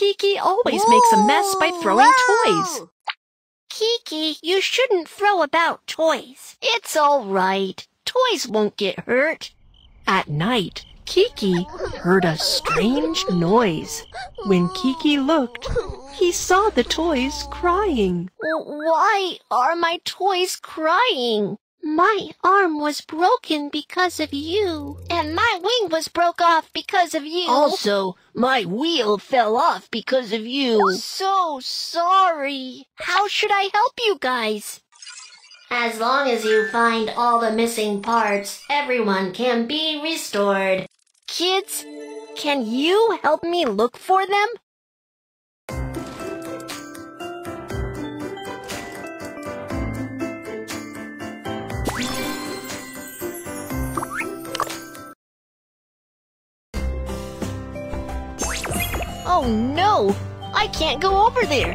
Kiki always makes a mess by throwing Whoa! toys. Kiki, you shouldn't throw about toys. It's all right. Toys won't get hurt. At night, Kiki heard a strange noise. When Kiki looked, he saw the toys crying. Why are my toys crying? My arm was broken because of you, and my wing was broke off because of you. Also, my wheel fell off because of you. So sorry. How should I help you guys? As long as you find all the missing parts, everyone can be restored. Kids, can you help me look for them? Oh no! I can't go over there!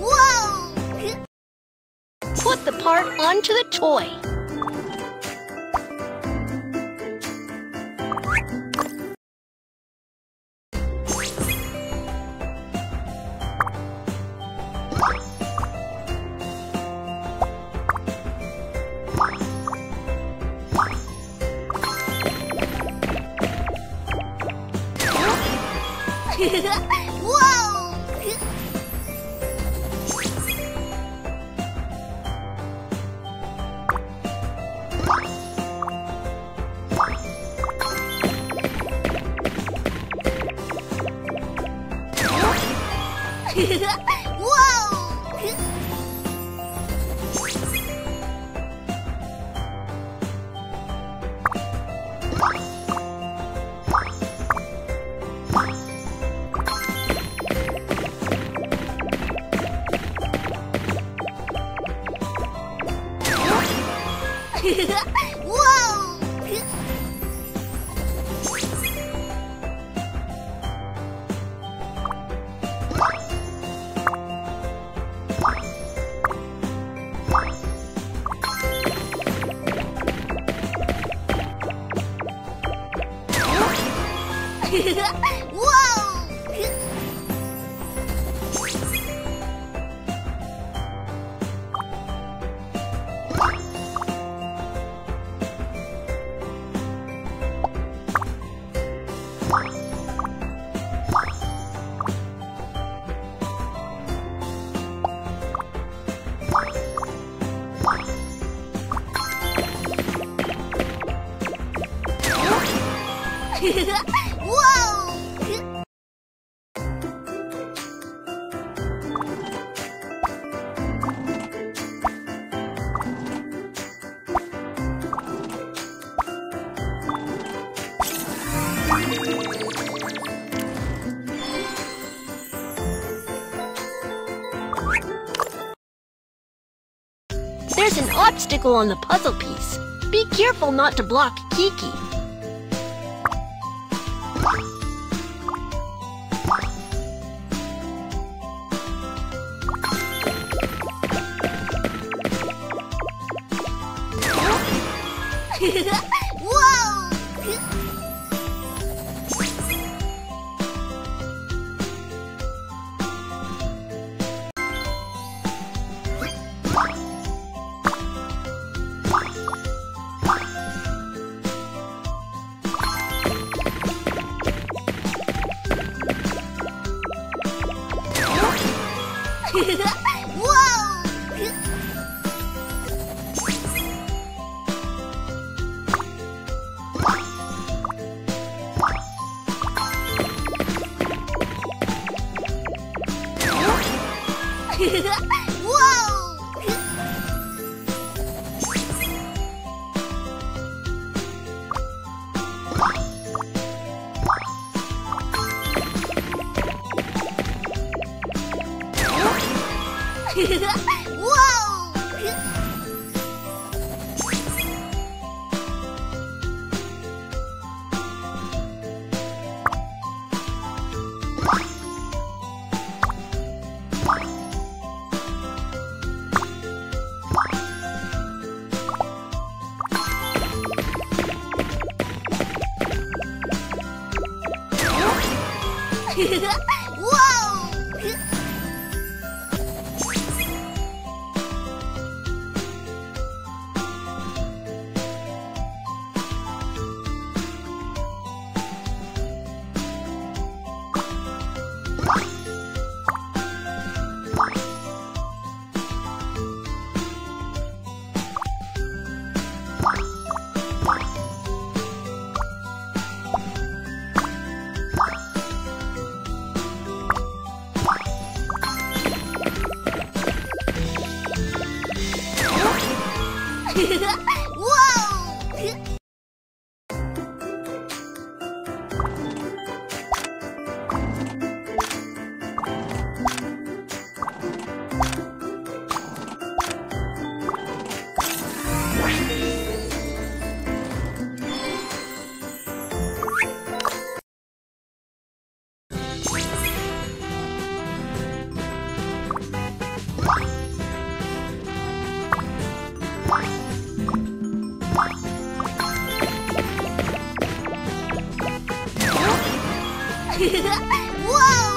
Whoa! Put the part onto the toy. Whoa! Whoa! Whoa! obstacle on the puzzle piece. Be careful not to block Kiki. Whoa! ハハハ! Hehehe 嘿嘿哇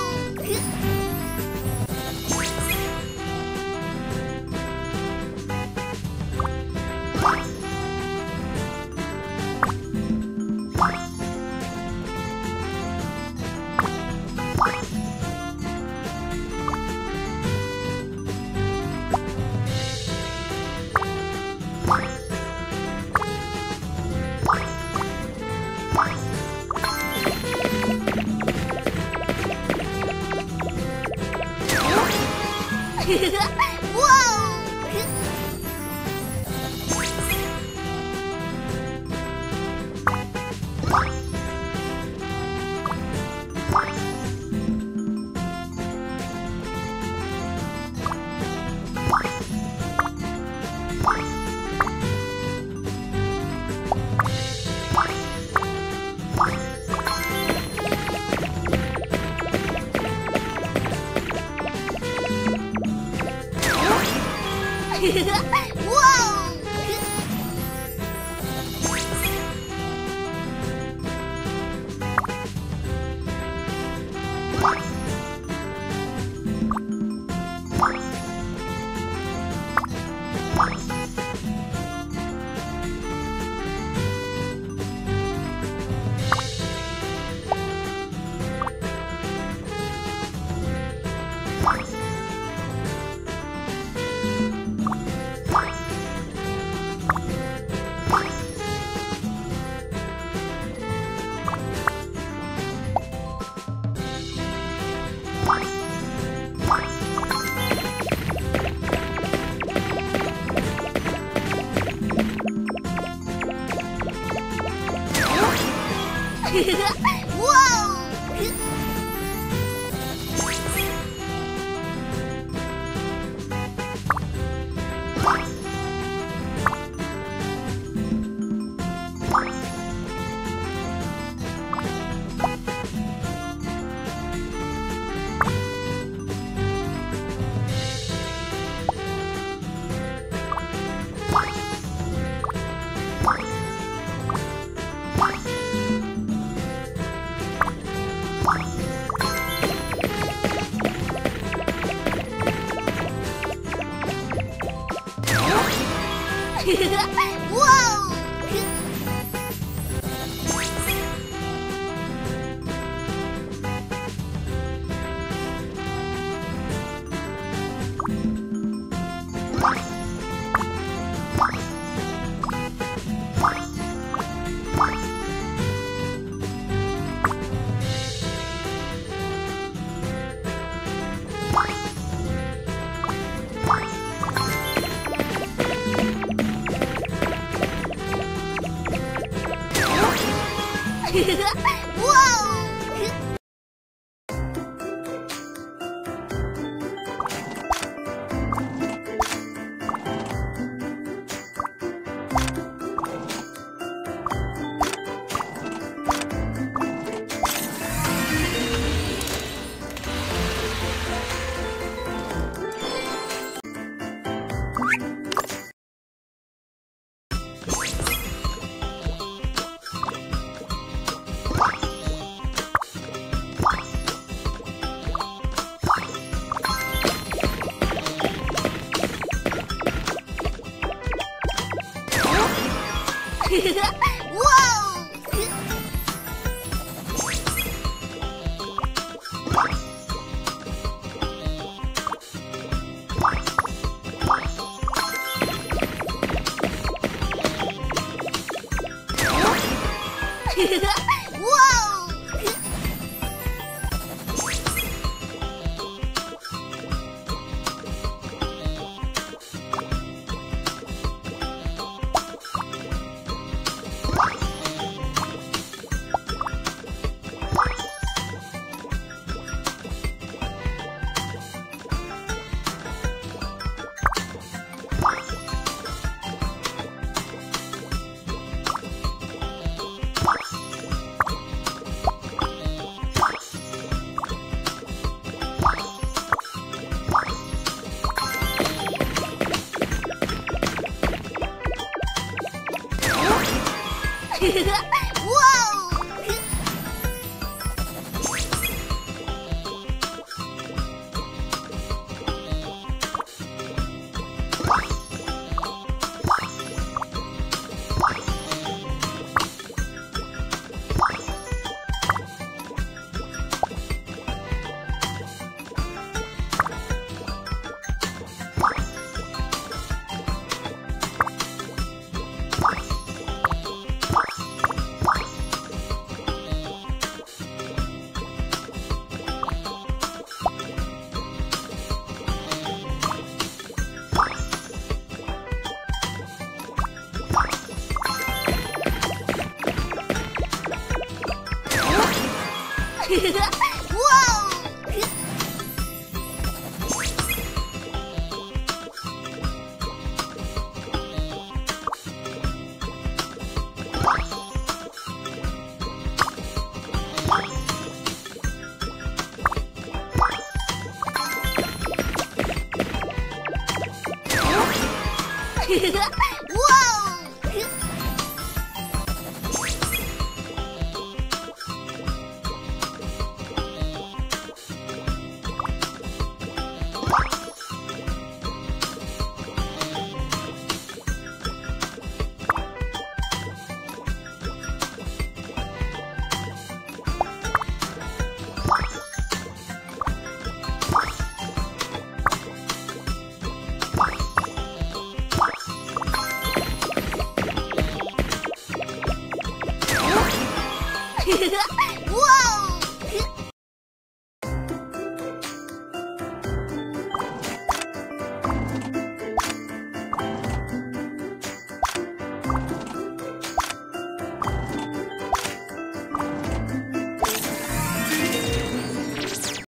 Whoa!